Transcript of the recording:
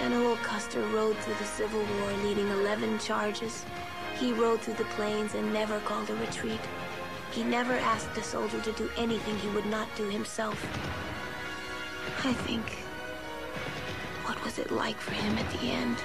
General Custer rode through the Civil War leading 11 charges. He rode through the plains and never called a retreat. He never asked a soldier to do anything he would not do himself. I think... What was it like for him at the end?